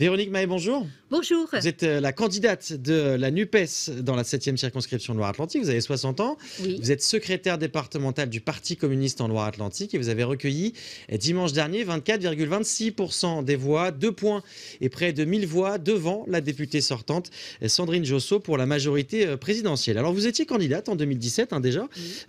Véronique Mahé, bonjour. Bonjour. Vous êtes euh, la candidate de la NUPES dans la 7e circonscription de Loire-Atlantique. Vous avez 60 ans. Oui. Vous êtes secrétaire départemental du Parti communiste en Loire-Atlantique et vous avez recueilli euh, dimanche dernier 24,26% des voix, deux points et près de 1000 voix devant la députée sortante euh, Sandrine Josso pour la majorité présidentielle. Alors vous étiez candidate en 2017 hein, déjà.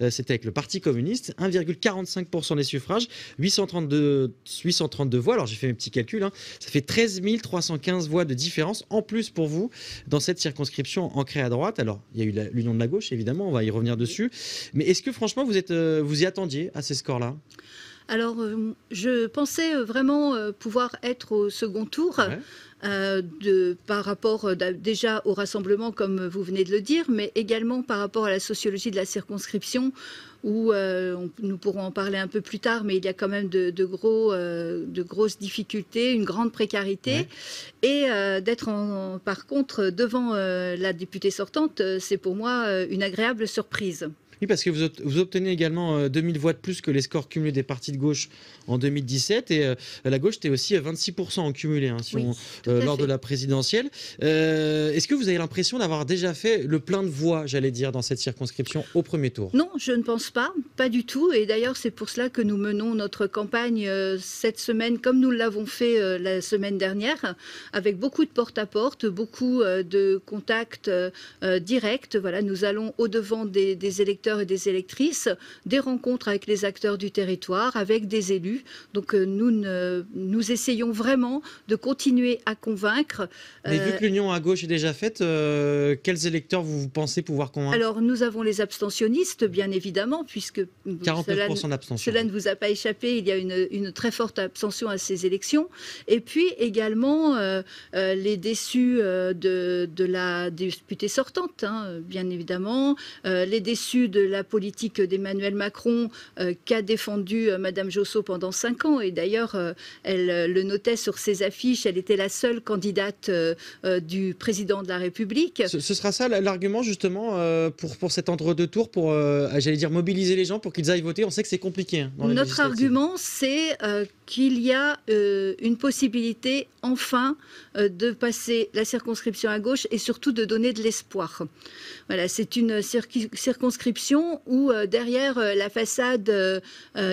C'était avec le Parti communiste. 1,45% des suffrages, 832, 832 voix. Alors j'ai fait mes petits calculs. hein. Ça fait 13 315 voix de différence en plus pour vous dans cette circonscription ancrée à droite. Alors, il y a eu l'union de la gauche, évidemment, on va y revenir dessus. Mais est-ce que franchement, vous, êtes, euh, vous y attendiez à ces scores-là? Alors, euh, je pensais euh, vraiment euh, pouvoir être au second tour. Ouais. euh, de, par rapport euh, déjà au rassemblement, comme vous venez de le dire, mais également par rapport à la sociologie de la circonscription, où euh, on- nous pourrons en parler un peu plus tard, mais il y a quand même de, de gros, de grosses difficultés, une grande précarité. Ouais. Et d'être en- par contre devant la députée sortante, c'est pour moi une agréable surprise. Oui, parce que vous, obt- vous obtenez également euh, 2000 voix de plus que les scores cumulés des partis de gauche en 2017. Et euh, la gauche était aussi à 26% en cumulé hein, si Oui, on- tout euh, lors fait. de la présidentielle. Euh, Est-ce que vous avez l'impression d'avoir déjà fait le plein de voix, j'allais dire, dans cette circonscription au premier tour? Non, je ne pense pas, pas du tout. Et d'ailleurs, c'est pour cela que nous menons notre campagne euh, cette semaine, comme nous l'avons fait euh, la semaine dernière, avec beaucoup de porte-à-porte, beaucoup euh, de contacts euh, euh, directs. Voilà, nous allons au-devant des, des électeurs et des électrices, des rencontres avec les acteurs du territoire, avec des élus. Donc, euh, nous, ne- nous essayons vraiment de continuer à convaincre. Mais Euh, vu que l'union à gauche est déjà faite, euh, quels électeurs vous, vous pensez pouvoir convaincre? Alors, nous avons les abstentionnistes, bien évidemment, puisque cela, 49% d'abstention. Cela ne vous a pas échappé, il y a une, une très forte abstention à ces élections. Et puis également euh, euh, les déçus euh, de, de la députée sortante, hein, bien évidemment, euh, les déçus de la politique d'Emmanuel Macron euh, qu'a défendu euh, Madame Josso pendant cinq ans. Et d'ailleurs, euh, elle le notait sur ses affiches, elle était la seule candidate du président de la République. Ce, ce sera ça l'argument justement pour, pour cet entre-deux tours, pour, j'allais dire, mobiliser les gens pour qu'ils aillent voter. On sait que c'est compliqué. hein, dans les Notre argument, c'est qu'il y a une possibilité, enfin, de passer la circonscription à gauche et surtout de donner de l'espoir. Voilà, c'est une cirqui- où, euh, derrière euh, la façade euh,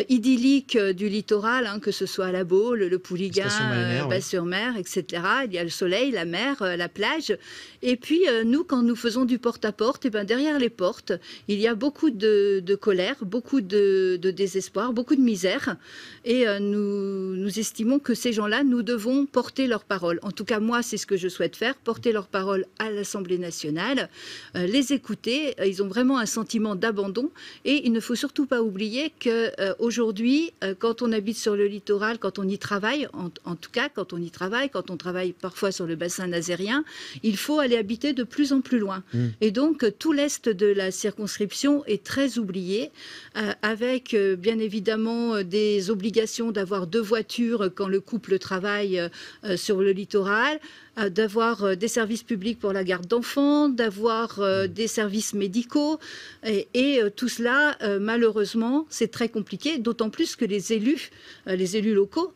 idyllique du littoral, hein, que ce soit la Baule, le ouais. Basse-sur-Mer, etc., il y a le soleil, la mer, la plage. Et puis, nous, quand nous faisons du porte-à-porte, eh ben, derrière les portes, il y a beaucoup de, de colère, beaucoup de, de désespoir, beaucoup de misère. Et nous, nous estimons que ces gens-là, nous devons porter leur parole. En tout cas, moi, c'est ce que je souhaite faire, porter leur parole à l'Assemblée nationale, les écouter. Ils ont vraiment un sentiment d'abandon. Et il ne faut surtout pas oublier que euh, euh, quand on habite sur le littoral, quand on y travaille, en, en tout cas, quand on y travaille, quand on travaille parfois sur le bassin nazérien, il faut aller habiter de plus en plus loin. Mm. Et donc, tout l'est de la circonscription est très oublié, euh, avec euh, bien évidemment des obligations d'avoir deux voitures quand le couple travaille sur le littoral, d'avoir des services publics pour la garde d'enfants, d'avoir euh, des services médicaux. Et, et, euh, tout cela, euh, malheureusement, c'est très compliqué, d'autant plus que les élus, euh, les élus locaux,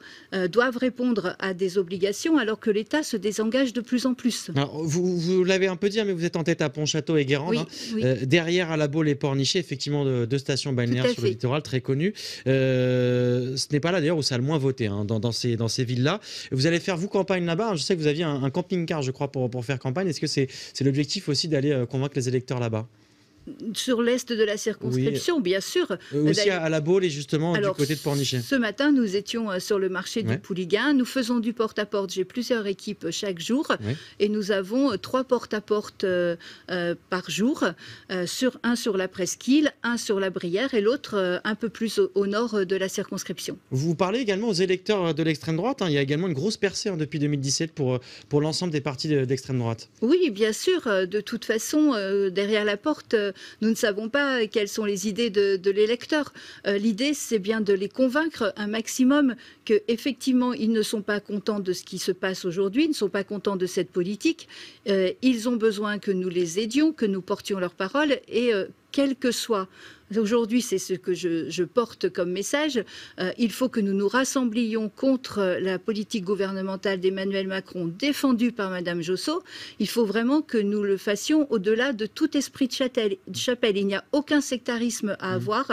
doivent répondre à des obligations alors que l'État se désengage de plus en plus. Alors, vous, vous l'avez un peu dit, hein, mais vous êtes en tête à Pontchâteau et Guérande. Oui, hein. oui. Euh, derrière à la Baule et Pornichet, effectivement, de- deux stations balnéaires sur le littoral très connues. Euh, ce n'est pas là d'ailleurs où ça a le moins voté, hein, dans, dans ces, dans ces villes-là. Vous allez faire, vous, campagne là-bas. Je sais que vous aviez un, un camping-car, je crois, pour, pour faire campagne. Est-ce que c'est l'objectif aussi d'aller convaincre les électeurs là-bas? Sur l'est de la circonscription, bien sûr. Aussi à, la Baule et justement Alors, du côté de Pornichet. Ce matin, nous étions euh, sur le marché Ouais. du Pouliguen. Nous faisons du porte-à-porte. J'ai plusieurs équipes chaque jour. Ouais. Et nous avons euh, trois porte-à-porte euh, euh, par jour. euh, sur, un sur la Presqu'île, un sur la Brière et l'autre un peu plus au, au nord de la circonscription. Vous parlez également aux électeurs de l'extrême droite. hein. Il y a également une grosse percée hein, depuis 2017 pour, pour l'ensemble des partis de- d'extrême droite. Oui, bien sûr. De toute façon, derrière la porte, nous ne savons pas quelles sont les idées de, l'électeur. Euh, L'idée, c'est bien de les convaincre un maximum que effectivement, ils ne sont pas contents de ce qui se passe aujourd'hui, ne sont pas contents de cette politique. Euh, ils ont besoin que nous les aidions, que nous portions leur parole et euh, quel que soit Aujourd'hui, c'est ce que je, porte comme message. Euh, il faut que nous nous rassemblions contre la politique gouvernementale d'Emmanuel Macron défendue par Madame Josso. Il faut vraiment que nous le fassions au-delà de tout esprit de chapelle. Il n'y a aucun sectarisme à mmh. avoir.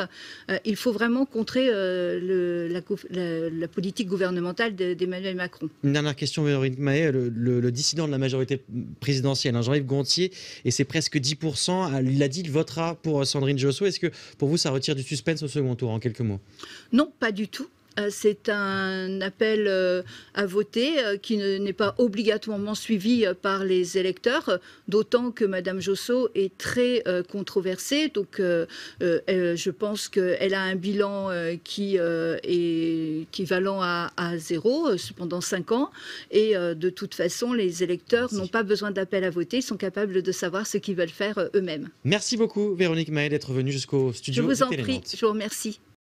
Euh, il faut vraiment contrer euh, la, politique gouvernementale d'Emmanuel Macron. Une dernière question, Véronique Mahé. Le, dissident de la majorité présidentielle, hein, Jean-Yves Gontier, et c'est presque 10%, il a dit qu'il votera pour Sandrine Josso. Est-ce que pour vous, ça retire du suspense au second tour, en quelques mots? Non, pas du tout. Euh, c'est un appel euh, à voter euh, qui n'est pas obligatoirement suivi par les électeurs, d'autant que Mme Josso est très controversée. Donc, je pense qu'elle a un bilan qui est équivalent à, à zéro pendant cinq ans. Et de toute façon, les électeurs n'ont pas besoin d'appel à voter, ils sont capables de savoir ce qu'ils veulent faire eux-mêmes. Merci beaucoup, Véronique Maë, d'être venue jusqu'au studio. Je vous en prie, je vous remercie.